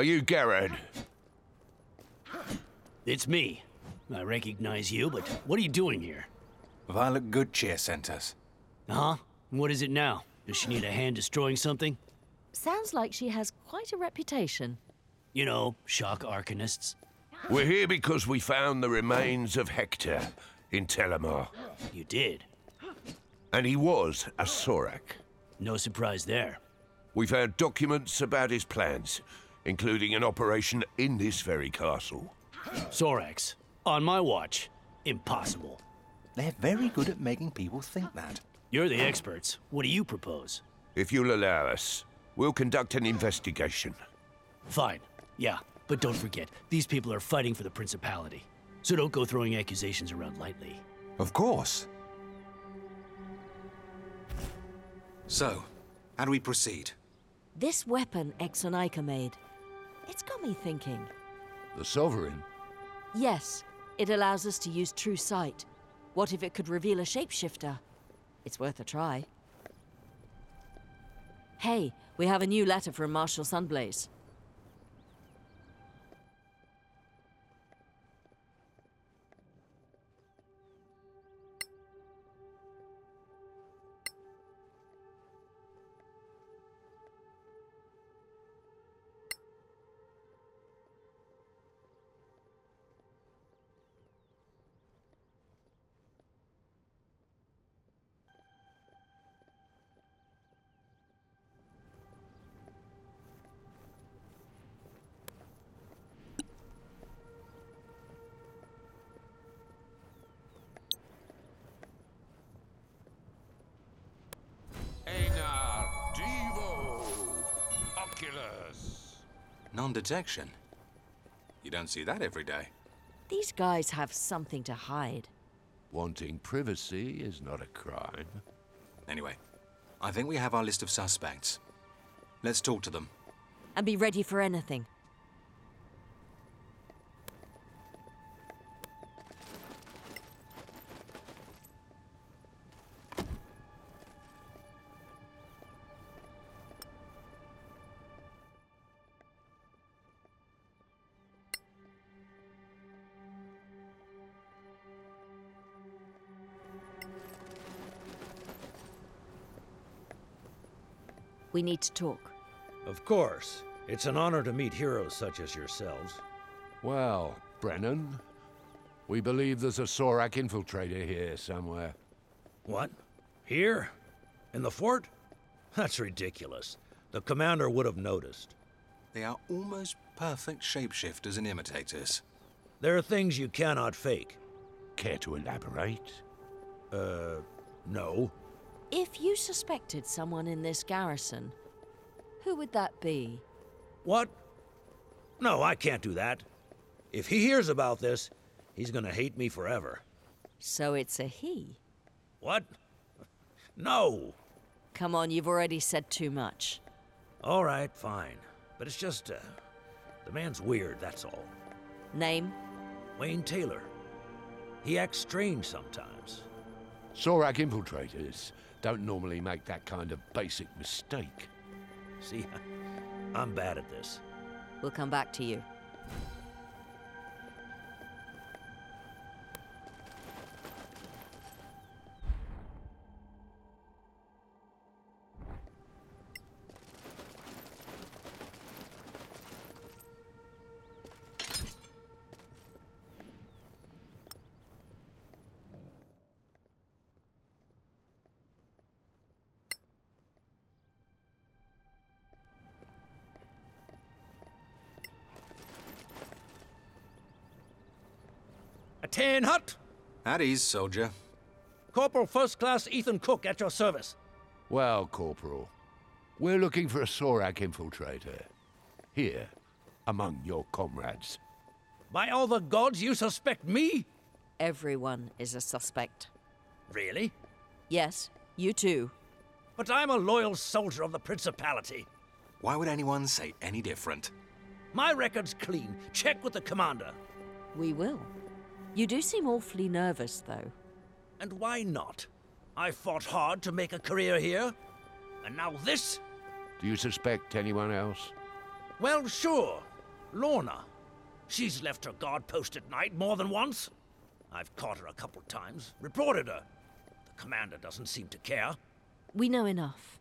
Are you Garrett? It's me. I recognize you, but what are you doing here? Violet Goodcheer sent us. Huh? What is it now? Does she need a hand destroying something? Sounds like she has quite a reputation. You know, shock arcanists. We're here because we found the remains of Hector in Telemar. You did. And he was a Sorak. No surprise there. We found documents about his plans, including an operation in this very castle. Sorax, on my watch. Impossible. They're very good at making people think that. You're the experts. What do you propose? If you'll allow us, we'll conduct an investigation. Fine. Yeah, but don't forget, these people are fighting for the Principality. So don't go throwing accusations around lightly. Of course. So, how do we proceed? This weapon Exonica made, it's got me thinking. The Sovereign? Yes, it allows us to use true sight. What if it could reveal a shapeshifter? It's worth a try. Hey, we have a new letter from Marshal Sunblaze. Non-detection. You don't see that every day. These guys have something to hide. Wanting privacy is not a crime. Anyway, I think we have our list of suspects. Let's talk to them. And be ready for anything. We need to talk. Of course. It's an honor to meet heroes such as yourselves. Well, Brennan, we believe there's a Sorak infiltrator here somewhere. What? Here? In the fort? That's ridiculous. The commander would have noticed. They are almost perfect shapeshifters and imitators. There are things you cannot fake. Care to elaborate? Uh, no. If you suspected someone in this garrison, who would that be? What? No, I can't do that. If he hears about this, he's gonna hate me forever. So it's a he. What? No! Come on, you've already said too much. All right, fine. But it's just, uh, the man's weird, that's all. Name? Wayne Taylor. He acts strange sometimes. Sorak infiltrators don't normally make that kind of basic mistake. See, I'm bad at this. We'll come back to you. Tan hut! At ease, soldier. Corporal First Class Ethan Cook at your service. Well, Corporal, we're looking for a Sorak infiltrator. Here, among your comrades. By all the gods, you suspect me? Everyone is a suspect. Really? Yes, you too. But I'm a loyal soldier of the Principality. Why would anyone say any different? My record's clean. Check with the commander. We will. You do seem awfully nervous, though. And why not? I fought hard to make a career here. And now this? Do you suspect anyone else? Well, sure. Lorna. She's left her guard post at night more than once. I've caught her a couple times, reported her. The commander doesn't seem to care. We know enough.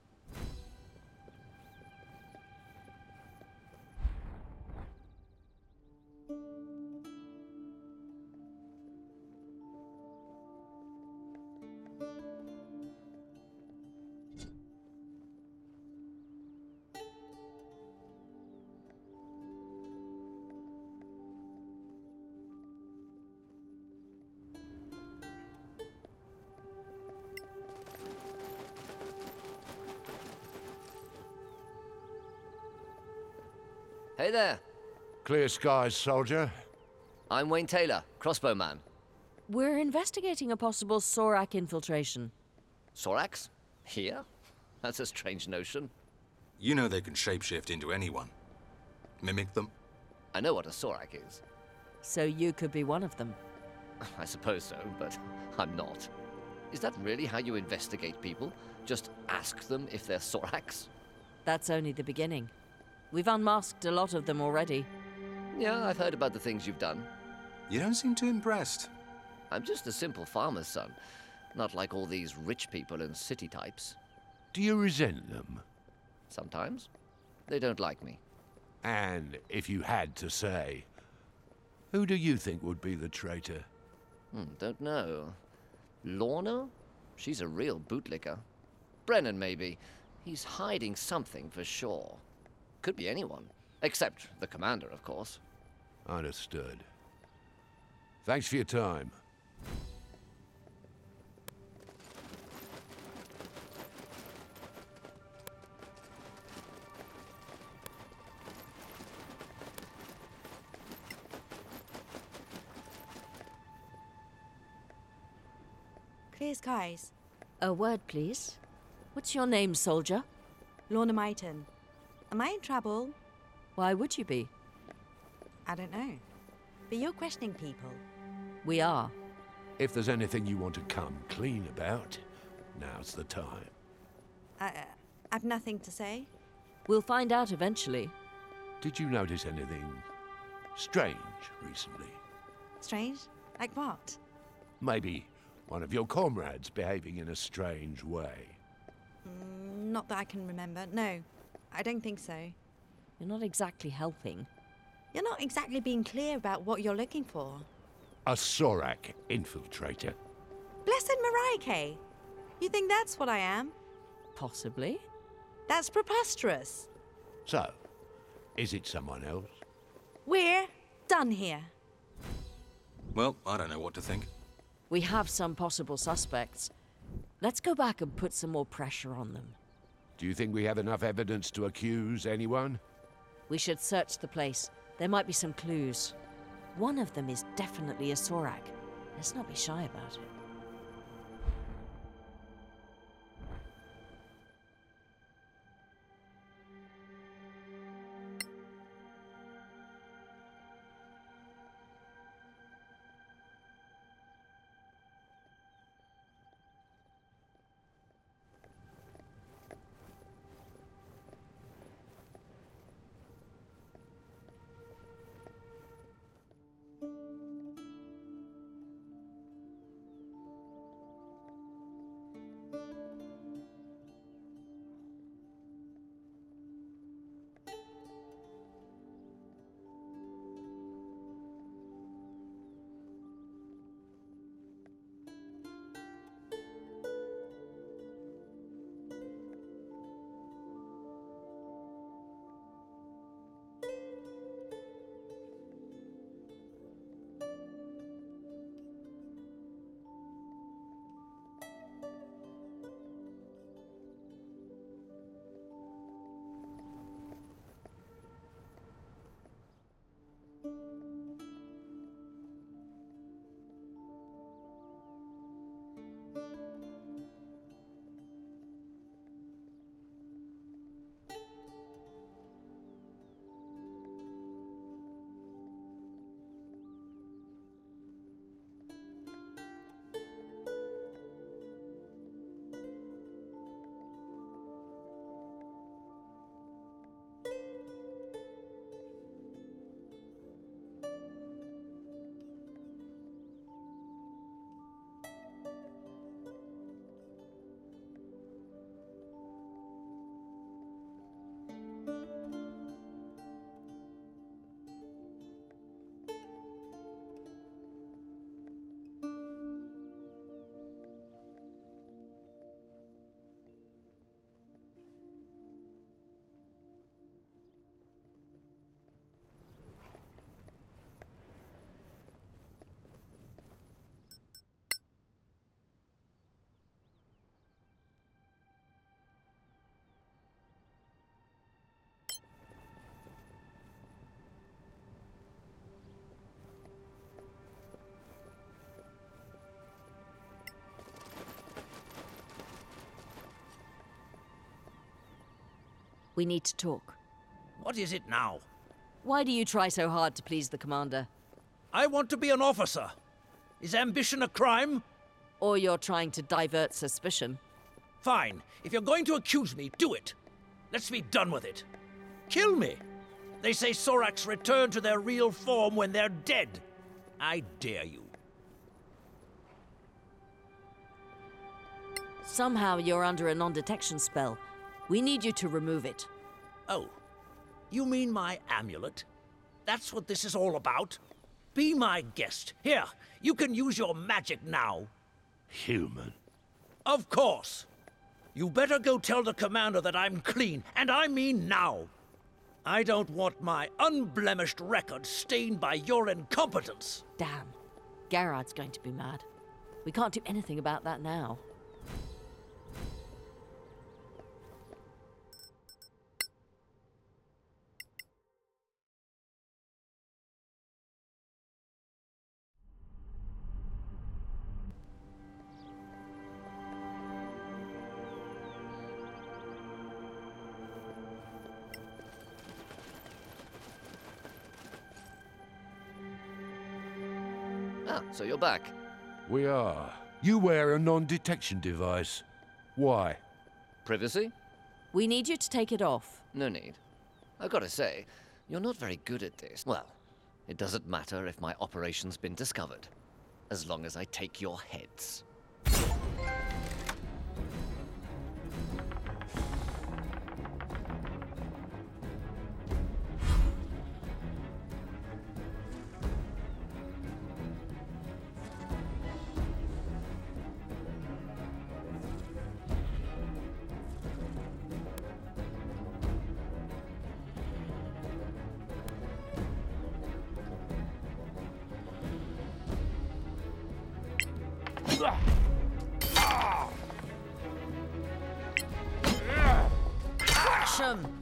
Hey there. Clear skies, soldier. I'm Wayne Taylor, crossbowman. We're investigating a possible Sorak infiltration. Sorax? Here? That's a strange notion. You know they can shapeshift into anyone. Mimic them? I know what a Sorak is. So you could be one of them. I suppose so, but I'm not. Is that really how you investigate people? Just ask them if they're Sorax? That's only the beginning. We've unmasked a lot of them already. Yeah, I've heard about the things you've done. You don't seem too impressed. I'm just a simple farmer's son, not like all these rich people and city types. Do you resent them? Sometimes. They don't like me. And if you had to say, who do you think would be the traitor? Hmm, don't know. Lorna? She's a real bootlicker. Brennan, maybe. He's hiding something for sure. Could be anyone. Except the commander, of course. Understood. Thanks for your time. Clear skies. A word, please. What's your name, soldier? Lorna Myton. Am I in trouble? Why would you be? I don't know. But you're questioning people. We are. If there's anything you want to come clean about, now's the time. I, uh, I've nothing to say. We'll find out eventually. Did you notice anything strange recently? Strange? Like what? Maybe one of your comrades behaving in a strange way. Mm, not that I can remember. No, I don't think so. You're not exactly helping. You're not exactly being clear about what you're looking for. A Sorak infiltrator. Blessed Mariah You think that's what I am? Possibly. That's preposterous. So, is it someone else? We're done here. Well, I don't know what to think. We have some possible suspects. Let's go back and put some more pressure on them. Do you think we have enough evidence to accuse anyone? We should search the place. There might be some clues. One of them is definitely a Sorak. Let's not be shy about it. We need to talk. What is it now? Why do you try so hard to please the commander? I want to be an officer. Is ambition a crime? Or you're trying to divert suspicion? Fine. If you're going to accuse me, do it. Let's be done with it. Kill me. They say Soraks return to their real form when they're dead. I dare you. Somehow you're under a non detection spell. We need you to remove it. Oh, you mean my amulet? That's what this is all about? Be my guest. Here, you can use your magic now. Human. Of course. You better go tell the commander that I'm clean, and I mean now. I don't want my unblemished record stained by your incompetence. Damn. Gerard's going to be mad. We can't do anything about that now. Ah, so you're back. We are. You wear a non-detection device. Why? Privacy? We need you to take it off. No need. I've got to say, you're not very good at this. Well, it doesn't matter if my operation's been discovered, as long as I take your heads. Action!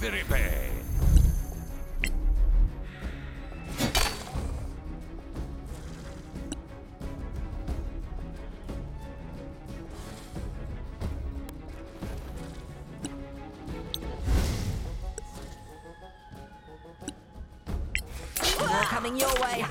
Very bad. Coming your way.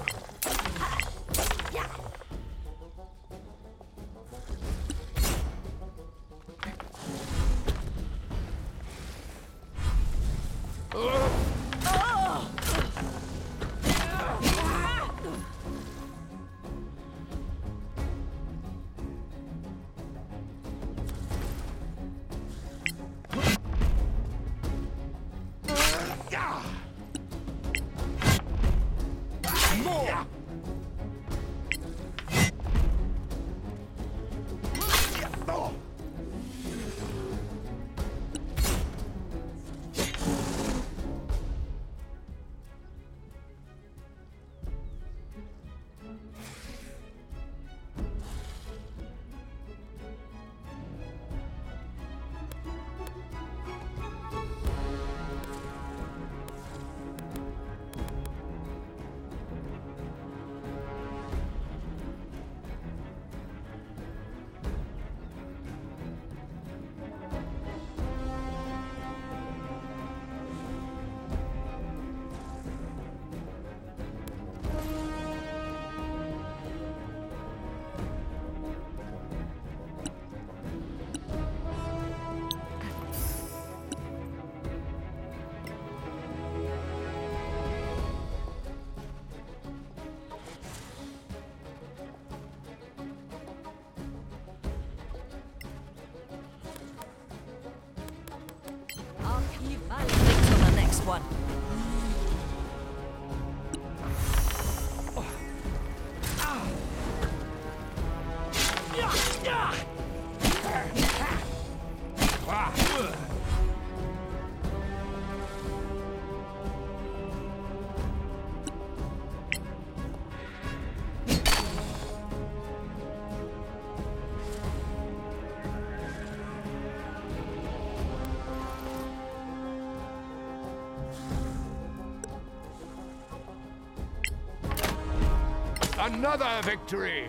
Another victory!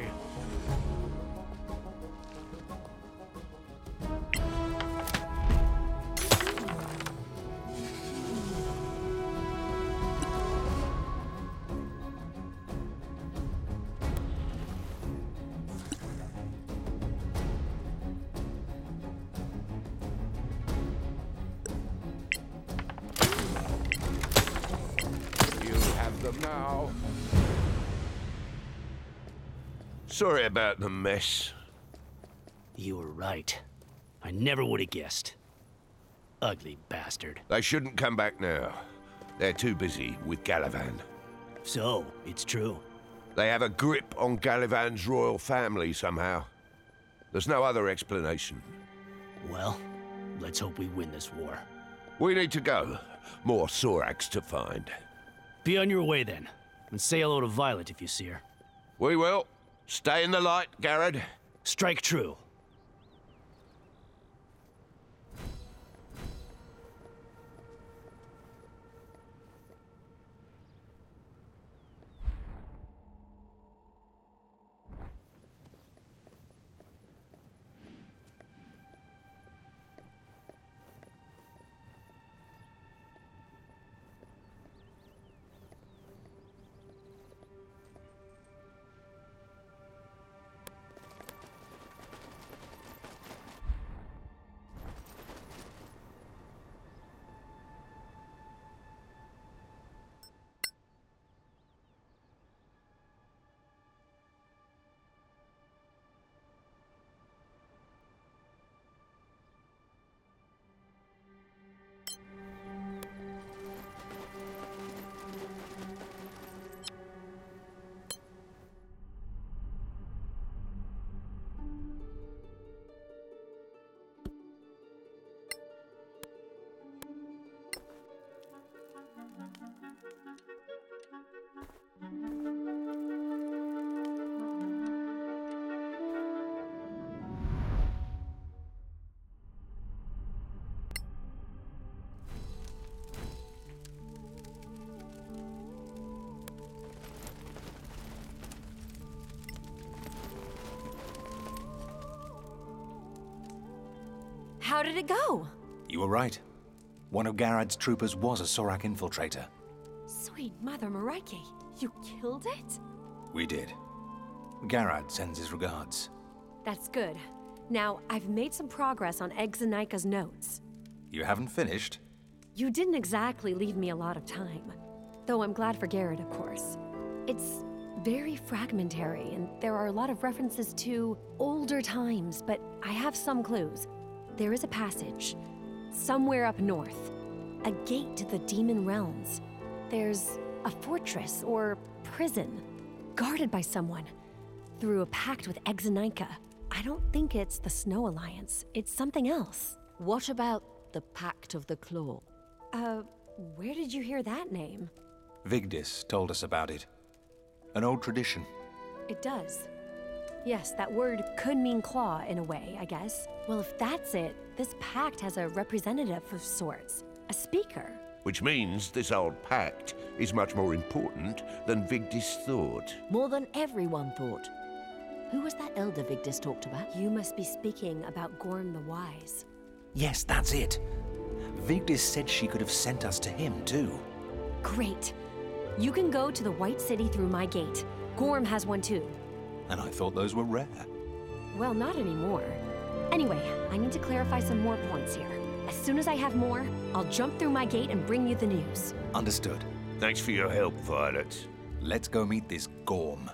You have them now. Sorry about the mess. You were right. I never would have guessed. Ugly bastard. They shouldn't come back now. They're too busy with Galavan. So, it's true. They have a grip on Galavan's royal family somehow. There's no other explanation. Well, let's hope we win this war. We need to go. More Sorax to find. Be on your way then. And say hello to Violet if you see her. We will. Stay in the light, Garrett. Strike true. How did it go? You were right. One of Garad's troopers was a Sorak infiltrator. Sweet Mother Maraike, you killed it? We did. Garad sends his regards. That's good. Now, I've made some progress on Exanika's notes. You haven't finished? You didn't exactly leave me a lot of time. Though I'm glad for Garrett, of course. It's very fragmentary, and there are a lot of references to older times, but I have some clues. There is a passage, somewhere up north, a gate to the demon realms. There's a fortress or prison, guarded by someone, through a pact with Exanica. I don't think it's the Snow Alliance, it's something else. What about the Pact of the Claw? Uh, where did you hear that name? Vigdis told us about it. An old tradition. It does. Yes, that word could mean claw in a way, I guess. Well, if that's it, this pact has a representative of sorts, a speaker. Which means this old pact is much more important than Vigdis thought. More than everyone thought. Who was that elder Vigdis talked about? You must be speaking about Gorm the Wise. Yes, that's it. Vigdis said she could have sent us to him, too. Great. You can go to the White City through my gate. Gorm has one too. And I thought those were rare. Well, not anymore. Anyway, I need to clarify some more points here. As soon as I have more, I'll jump through my gate and bring you the news. Understood. Thanks for your help, Violet. Let's go meet this Gorm.